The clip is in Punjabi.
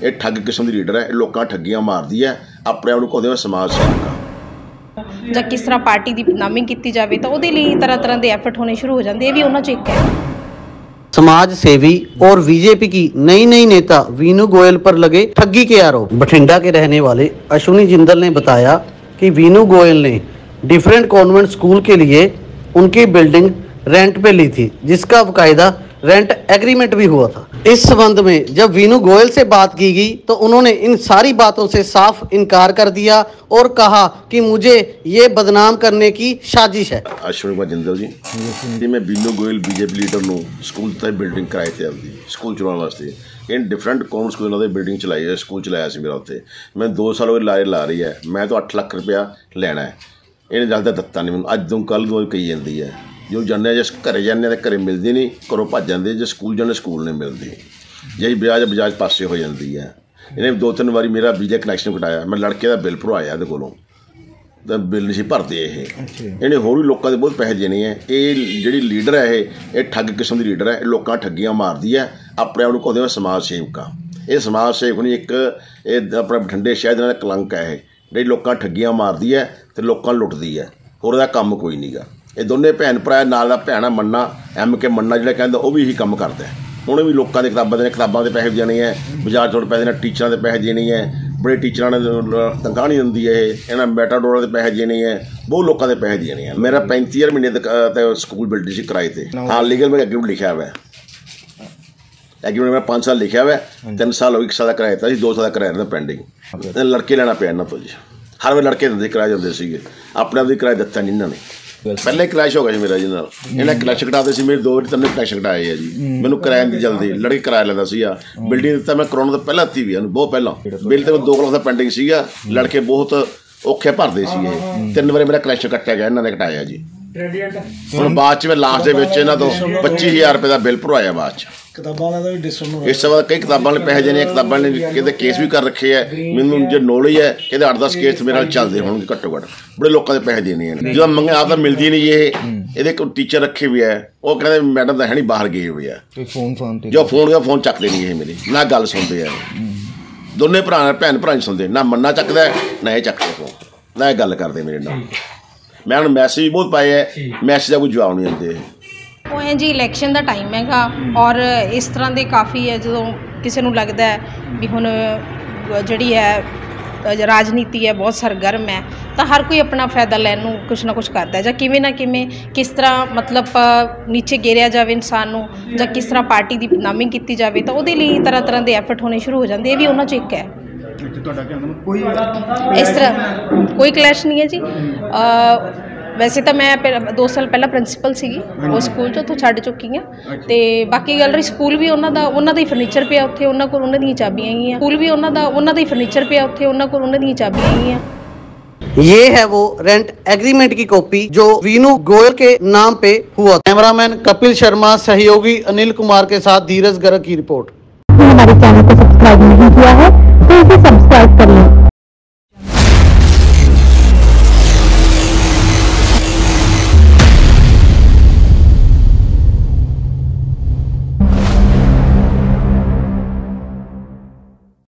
ਇਹ ਠੱਗ ਕਿਸਮ ਦੀ ਲੀਡਰ ਹੈ ਇਹ ਲੋਕਾਂ ਠੱਗੀਆਂ ਮਾਰਦੀ ਹੈ ਆਪਣੇ ਆਪ ਨੂੰ ਕਹਿੰਦੇ ਵਾ ਸਮਾਜ ਸੇਵਕ ਜਾਂ ਕਿਸ ਤਰ੍ਹਾਂ ਪਾਰਟੀ ਦੀ ਬਦਨਾਮੀ ਕੀਤੀ ਜਾਵੇ ਤਾਂ ਉਹਦੇ ਲਈ ਤਰ੍ਹਾਂ ਤਰ੍ਹਾਂ ਦੇ ਐਫਰਟ ਹੋਣੇ ਸ਼ੁਰੂ ਹੋ ਜਾਂਦੇ ਇਹ ਵੀ ਉਹਨਾਂ 'ਚ ਇੱਕ ਹੈ समाज सेवी और बीजेपी की नई नई नेता वीनू गोयल पर लगे ठगी के आरोप बठिंडा के रहने वाले अश्विनी जिंदल ने बताया कि वीनू गोयल ने डिफरेंट कॉन्वेंट स्कूल के लिए उनकी बिल्डिंग रेंट पे ली थी जिसका बाकायदा रेंट एग्रीमेंट भी हुआ था इस संबंध में जब वीनू गोयल से बात की गई तो उन्होंने इन सारी बातों से साफ इनकार कर दिया और कहा कि मुझे ये बदनाम करने की साजिश है ਅਸ਼ਵਨੀ ਕੁਮਾਰ ਜਿੰਦਲ ਜੀ ਜੀ ਮੈਂ ਬੀਨੂ ਗੋਇਲ ਬੀਜੇਪੀ ਲੀਡਰ ਨੂੰ ਸਕੂਲ ਤੇ ਬਿਲਡਿੰਗ ਕਿਰਾਏ ਤੇ ਆਪਦੀ ਸਕੂਲ ਚਲਾਉਣ ਵਾਸਤੇ ਇਨ ਡਿਫਰੈਂਟ ਕੌਮਨ ਸਕੂਲਾਂ ਦੇ ਬਿਲਡਿੰਗ ਚਲਾਈ ਹੈ ਸਕੂਲ ਚਲਾਇਆ ਸੀ ਮੇਰਾ ਉੱਥੇ ਮੈਂ 2 ਸਾਲ ਹੋ ਗਏ ਲਾਰੇ ਲਾ ਰਹੀ ਹੈ ਮੈਂ ਤਾਂ 8 ਲੱਖ ਰੁਪਇਆ ਲੈਣਾ ਹੈ ਇਹਨੇ ਜਲਦੀ ਦਿੱਤਾ ਨਹੀਂ ਮੈਨੂੰ ਅੱਜ ਤੋਂ ਕੱਲ ਨੂੰ ਕਹੀ ਜਾਂਦੀ ਹੈ ਜੋ ਜਾਂਦੇ ਜੇ ਘਰੇ ਜਾਂਦੇ ਤਾਂ ਘਰੇ ਮਿਲਦੀ ਨਹੀਂ ਘਰੋਂ ਭੱਜ ਜਾਂਦੇ ਜੇ ਸਕੂਲ ਜਾਂਦੇ ਸਕੂਲ ਨਹੀਂ ਮਿਲਦੀ। ਜੇ ਵਿਆਜ ਵਿਆਜ ਪਾਸੇ ਹੋ ਜਾਂਦੀ ਹੈ ਇਹਨੇ ਦੋ ਤਿੰਨ ਵਾਰੀ ਮੇਰਾ ਵੀਜ਼ਾ ਕਨੈਕਸ਼ਨ ਕਟਾਇਆ। ਮੈਂ ਲੜਕੇ ਦਾ ਬਿੱਲ ਭਰਵਾਇਆ ਇਹਦੇ ਕੋਲੋਂ। ਤਾਂ ਬਿੱਲ ਨਹੀਂ ਸੀ ਭਰਦੇ ਇਹ। ਇਹਨੇ ਹੋਰ ਵੀ ਲੋਕਾਂ ਦੇ ਬਹੁਤ ਪੈਸੇ ਦੇਣੇ ਆ। ਇਹ ਜਿਹੜੀ ਲੀਡਰ ਹੈ ਇਹ ਇਹ ਠੱਗ ਕਿਸਮ ਦੀ ਲੀਡਰ ਹੈ ਇਹ ਲੋਕਾਂ ਠੱਗੀਆਂ ਮਾਰਦੀ ਹੈ ਆਪਣੇ ਆਪ ਨੂੰ ਕਹਿੰਦੇ ਸਮਾਜ ਸੇਵਕਾ। ਇਹ ਸਮਾਜ ਸੇਵਕ ਨਹੀਂ ਇੱਕ ਇਹ ਆਪਣਾ ਬਠਿੰਡੇ ਸ਼ਹਿਰ ਦੇ ਨਾਲ ਕਲੰਕ ਹੈ ਇਹ। ਜਿਹੜੀ ਲੋਕਾਂ ਠੱਗੀਆਂ ਮਾਰਦੀ ਹੈ ਤੇ ਲੋਕਾਂ ਲੁੱਟਦੀ ਹੈ ਹੋਰ ਇਹਦਾ ਕੰਮ ਕੋਈ ਨਹੀਂਗਾ ਇਹ ਦੋਨੇ ਭੈਣ ਭਰਾ ਨਾਲ ਦਾ ਭੈਣਾ ਮੰਨਾ ਐਮ ਕੇ ਮੰਨਾ ਜਿਹੜਾ ਕਹਿੰਦਾ ਉਹ ਵੀ ਇਹੀ ਕੰਮ ਕਰਦਾ ਹੈ। ਉਹਨੇ ਵੀ ਲੋਕਾਂ ਦੇ ਕਿਤਾਬਾਂ ਦੇ ਕਿਤਾਬਾਂ ਦੇ ਪੈਸੇ ਦੇਣੇ ਹੈ ਬਾਜ਼ਾਰ ਚੋਂ ਪੈਸੇ ਦੇਣੇ ਟੀਚਰਾਂ ਦੇ ਪੈਸੇ ਦੇਣੇ ਹੈ ਬੜੇ ਟੀਚਰਾਂ ਨੇ ਤਨਖਾਹ ਨਹੀਂ ਦਿੰਦੀ ਇਹ ਇਹਨਾਂ ਮੈਟਾਡੋਰਾਂ ਦੇ ਪੈਸੇ ਦੇਣੇ ਹੈ ਬਹੁਤ ਲੋਕਾਂ ਦੇ ਪੈਸੇ ਦੇਣੇ ਹੈ। ਮੇਰਾ 35000 ਮਹੀਨੇ ਤੱਕ ਸਕੂਲ ਬਿਲਡਿੰਗ ਸੀ ਕਿਰਾਏ ਤੇ। ਹਾਂ ਲੀਗਲ ਮੈਂ ਐਗਰੀਮੈਂਟ ਲਿਖਿਆ ਹੋਇਆ ਹੈ। ਐਗਰੀਮੈਂਟ ਮੈਂ 5 ਸਾਲ ਲਿਖਿਆ ਹੋਇਆ ਹੈ 3 ਸਾਲ ਹੋ ਗਏ 1 ਸਾਲ ਦਾ ਕਿਰਾਇਆ ਦਿੱਤਾ ਸੀ 2 ਸਾਲ ਦਾ ਕਿਰਾਇਆ ਰਹਿੰਦਾ ਪੈਂਡਿੰਗ ਲੜਕੇ ਲੈਣਾ ਪਿਆ ਇਹਨਾਂ ਤੋਂ ਜੀ। ਹਰ ਵੇ ਲੜਕੇ ਦਿੰਦੇ ਕਿਰਾਇਆ ਦਿੰਦੇ ਸੀਗੇ। ਆਪਣੇ ਆਪ ਦੀ ਕਿਰਾਇਆ ਦਿੱਤਾ ਨਹੀਂ ਇਹਨਾਂ ਨੇ। ਪਹਿਲੇ ਕਲੈਸ਼ ਹੋ ਗਿਆ ਸੀ ਮੇਰਾ ਜੀ ਨਾਲ। ਇਹਨਾਂ ਕਲੈਸ਼ ਘਟਾਦੇ ਸੀ ਮੇਰੇ ਦੋ ਵਾਰੀ ਤਿੰਨ ਕਲੈਸ਼ ਘਟਾਏ ਆ ਜੀ। ਮੈਨੂੰ ਕਿਰਾਇਆ ਨਹੀਂ ਜਲਦੀ। ਲੜਕੇ ਕਿਰਾਇਆ ਲੈਂਦਾ ਸੀਗਾ। ਬਿਲਡਿੰਗ ਦਿੱਤਾ ਮੈਂ ਕਰੋਨਾ ਤੋਂ ਪਹਿਲਾਂ ਦਿੱਤੀ ਵੀ ਇਹਨੂੰ ਬਹੁਤ ਪਹਿਲਾਂ। ਬਿੱਲ ਤੇ 2 ਲੱਖ ਦਾ ਪੈਂਡਿੰਗ ਸੀਗਾ। ਲੜਕੇ ਬਹੁਤ ਔਖੇ ਭਰਦੇ ਸੀ ਇਹ ਤਿੰਨ ਵਾਰੀ ਮੇਰਾ ਕਲੈਸ਼ ਕੱਟਿਆ ਗਿਆ ਇਹਨਾਂ ਨੇ ਘਟਾਇਆ ਜੀ। ਹੁਣ ਬਾਅਦ ਚ ਮੈਂ ਲਾਸਟ ਦੇ ਵਿੱਚ ਇਹਨਾਂ ਤੋਂ 25000 ਰੁਪਏ ਦਾ ਬਿੱਲ ਭਰਵਾਇਆ ਬਾਅਦ ਚ। ਕਿਤਾਬਾਂ ਵਾਲਾ ਦਾ ਵੀ ਡਿਸਕਾਊਂਟ ਇਸ ਤੋਂ ਬਾਅਦ ਕਈ ਕਿਤਾਬਾਂ ਨੇ ਪੈਸੇ ਦੇਣੇ ਆ, ਕਿਤਾਬਾਂ ਨੇ ਕਿਤੇ ਕੇਸ ਵੀ ਕਰ ਰੱਖੇ ਆ ਮੈਨੂੰ ਜੇ ਨੌਲੇਜ ਹੈ ਇਹਦੇ 8-10 ਕੇਸ ਮੇਰੇ ਨਾਲ ਚੱਲਦੇ ਹੋਣਗੇ ਘੱਟੋ ਘੱਟ। ਬੜੇ ਲੋਕਾਂ ਦੇ ਪੈਸੇ ਦੇਣੇ ਆ ਜਦੋਂ ਮੰਗੇ ਆਪ ਤਾਂ ਮਿਲਦੀ ਨਹੀਂ ਇਹ। ਇਹਦੇ ਕੋਲ ਟੀਚਰ ਰੱਖੇ ਵੀ ਆ। ਉਹ ਕਹਿੰਦੇ ਮੈਡਮ ਤਾਂ ਹੈ ਨਹੀਂ ਬਾਹਰ ਗਏ ਹੋਏ ਆ। ਕੋਈ ਫੋਨ ਫੋਨ ਤੇ ਜੋ ਫੋਨ ਦਾ ਫੋਨ ਚੱਕਦੇ ਨਹੀਂ ਇਹ ਮੇਰੇ। ਨਾ ਗੱਲ ਸੁਣਦੇ ਆ। ਦੋਨੇ ਭਰਾ ਭੈਣ ਭਰਾ ਨਹੀਂ ਸੁਣਦੇ। ਨਾ ਮੰਨਾ ਚੱਕਦਾ ਨਾ ਇਹ ਚੱਕਦਾ ਫੋਨ ਨਾ ਇਹ ਗੱਲ ਕਰਦੇ ਮੇਰੇ ਨਾਲ। ਮੈਂ ਹੁਣ ਮੈਸੇਜ ਬਹੁਤ ਪਾਏ ਐ ਮੈਸੇਜ ਦਾ ਕੋਈ ਜਵਾਬ ਨਹੀਂ ਦਿੰਦੇ। ਉਹ ਹੈ ਜੀ ਇਲੈਕਸ਼ਨ ਦਾ ਟਾਈਮ ਹੈਗਾ ਔਰ ਇਸ ਤਰ੍ਹਾਂ ਦੇ ਕਾਫੀ ਹੈ ਜਦੋਂ ਕਿਸੇ ਨੂੰ ਲੱਗਦਾ ਹੈ ਵੀ ਹੁਣ ਜਿਹੜੀ ਹੈ ਰਾਜਨੀਤੀ ਹੈ ਬਹੁਤ ਸਰਗਰਮ ਹੈ ਤਾਂ ਹਰ ਕੋਈ ਆਪਣਾ ਫਾਇਦਾ ਲੈਣ ਨੂੰ ਕੁਛ ਨਾ ਕੁਛ ਕਰਦਾ ਹੈ। ਜਾਂ ਕਿਵੇਂ ਨਾ ਕਿਵੇਂ ਕਿਸ ਤਰ੍ਹਾਂ ਮਤਲਬ ਨੀਚੇ ਗੇਰਿਆ ਜਾਵੇ ਇਨਸਾਨ ਨੂੰ ਜਾਂ ਕਿਸ ਤਰ੍ਹਾਂ ਪਾਰਟੀ ਦੀ ਬਦਨਾਮੀ ਕੀਤੀ ਜਾਵੇ ਤਾਂ ਉਹਦੇ ਲਈ ਤਰ੍ਹਾਂ ਤਰ੍ਹਾਂ ਦੇ ਐਫਰਟ ਹੋਣੇ ਸ਼ੁਰੂ ਹੋ ਜਾਂਦੇ ਇਹ ਵੀ ਉਹਨਾਂ 'ਚ ਇੱਕ ਹੈ। ਇਸ ਤਰ੍ਹਾਂ ਕੋਈ ਕਲੈਸ਼ ਨਹੀਂ ਹੈ ਜੀ ਅ, ਵੈਸੇ ਤਾਂ ਮੈਂ 2 ਸਾਲ ਪਹਿਲਾਂ ਪ੍ਰਿੰਸੀਪਲ ਸੀਗੀ ਉਹ ਸਕੂਲ ਚ ਉੱਥੋਂ ਛੱਡ ਚੁੱਕੀ ਹਾਂ ਤੇ ਬਾਕੀ ਗੱਲ ਰਹੀ ਸਕੂਲ ਵੀ ਉਹਨਾਂ ਦਾ ਉਹਨਾਂ ਦਾ ਹੀ ਫਰਨੀਚਰ ਪਿਆ ਉੱਥੇ ਉਹਨਾਂ ਕੋਲ ਉਹਨਾਂ ਦੀਆਂ ਚਾਬੀਆਂ ਹੈਗੀਆਂ ਸਕੂਲ ਵੀ ਉਹਨਾਂ ਦਾ ਉਹਨਾਂ ਦਾ ਹੀ ਫਰਨੀਚਰ ਪਿਆ ਉੱਥੇ ਉਹਨਾਂ ਕੋਲ ਉਹਨਾਂ ਦੀਆਂ ਚਾਬੀਆਂ ਹੈਗੀਆਂ ये है वो रेंट एग्रीमेंट की कॉपी जो वीनू गोयल के नाम पे हुआ कैमरामैन कपिल शर्मा सहयोगी अनिल कुमार के साथ धीरज गर्ग की रिपोर्ट हमारे चैनल को सब्सक्राइब नहीं किया है तो इसे सब्सक्राइब